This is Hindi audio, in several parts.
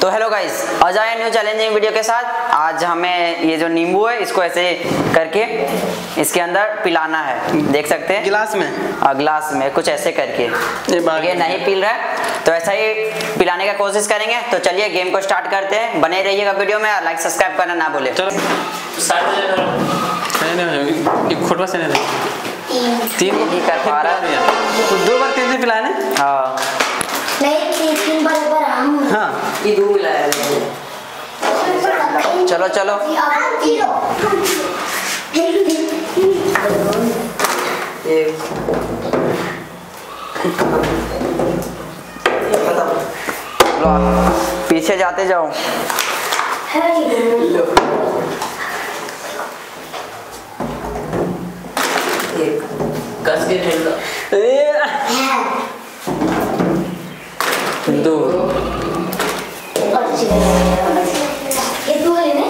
तो हेलो गाइस आज आए न्यू चैलेंजिंग वीडियो के साथ। आज हमें ये जो नींबू है इसको ऐसे करके इसके अंदर पिलाना है। देख सकते हैं? गिलास में? आ, गिलास में कुछ ऐसे करके। ये ये नहीं पी रहा है। तो ऐसा ही पिलाने का कोशिश करेंगे। तो चलिए गेम को स्टार्ट करते हैं। बने रहिएगा वीडियो में लाइक सब्सक्राइब करना ना भूले। चलो। नहीं नहीं एक खोटवा से नहीं तीन। कर पा रहा है। तो दो बार तीन दिन पिलाए ना हाँ नहीं तीन तीन बराबर हम हाँ ये दूध मिलाया चलो चलो। लो, पीछे जाते जाओ। कस के खेल दो ये तू है ने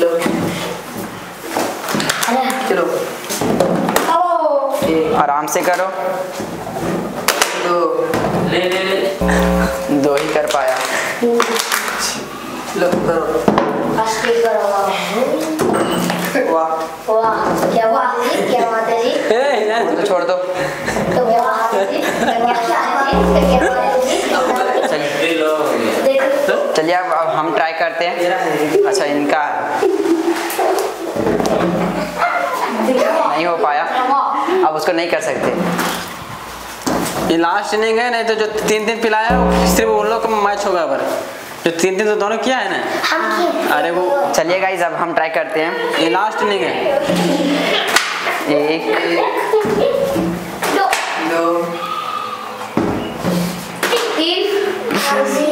लो चलो। आराम से करो। दो। ले ले ले। दो ही कर पाया। लो करो। वाह। वाह क्या बात है क्या बात है जी। ए, यार, तो छोड़ दो तो क्या बात क्या बात है जी क्या बात है। जी चलिए ले लो देखो चलिए अब अब हम ट्राई करते हैं। अच्छा इनका। नहीं हो पाया। अब उसको नहीं कर सकते। ये लास्ट इनिंग है नहीं तो जो तीन दिन पिलाया वो सिर्फ़ उन लोग का मैच होगा पर। जो तीन दिन तो दोनों किया है ना? अरे वो चलिए गाइज़ अब हम ट्राई करते हैं। ये लास्ट इनिंग है। एक। दो। दो। तीन।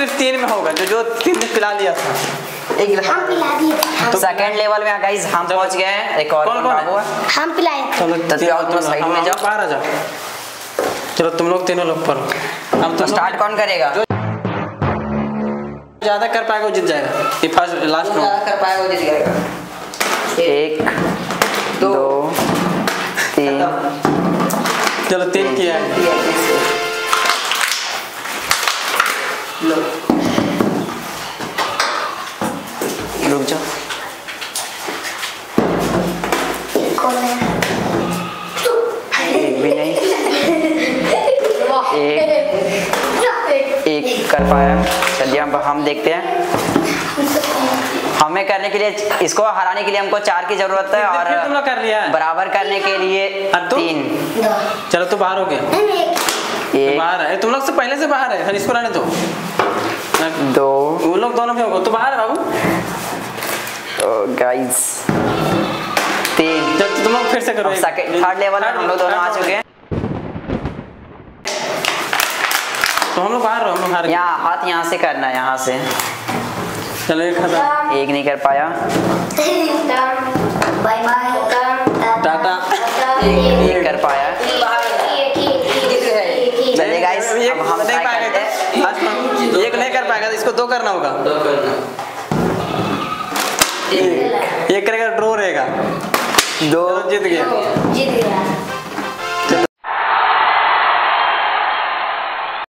सिर्फ़ तीन में होगा जो जो तीन दिन पिला लिया था। एक हम पिला दिए। हम- सेकेंड लेवल में गाइज़ हम पहुँच गए हैं। एक और कौन- कौन? हुआ हम पिलाए। चलो तो तुम साइड में जाओ। बाहर आ जाओ। चलो तुम लोग तीनों लोग पढ़ो। अब तो स्टार्ट कौन करेगा? ज़्यादा कर पाएगा वो जीत जाएगा। ये फ़र्स्ट लास्ट ज़्यादा कर पाएगा वो जीत जाएगा। एक दो। दो तीन। चलो तीन किया है। लो रुक जाओ कौन है एक भी नहीं एक एक कर पाया चलिए अब हम देखते हैं हमें करने के लिए इसको हराने के लिए हमको चार की ज़रूरत है और कर लिया बराबर करने के लिए तीन। चलो तू बाहर हो गया एक बाहर है तुम लोग से पहले से बाहर है इसको रहने दो दो। वो लोग दोनों होगा तू बाहर है बाबू गाइस तीन जब तुम लोग फिर से करो सेकंड थर्ड लेवल हम लोग दोनों आ चुके हैं तो हम लोग बाहर रहो हम लोग हार यहाँ हाथ यहाँ से करना है यहाँ से। चलो एक खत्म एक नहीं कर पाया। Bye bye tata. एक नहीं कर पाया चलिए गाइस एक अब हम नहीं ट्राई पाएगा करते हैं तो- आज तो एक नहीं कर पाएगा तो इसको दो करना होगा। दो करना। एक। करेगा ड्रॉ रहेगा। दो। जीत गया। जीत गया।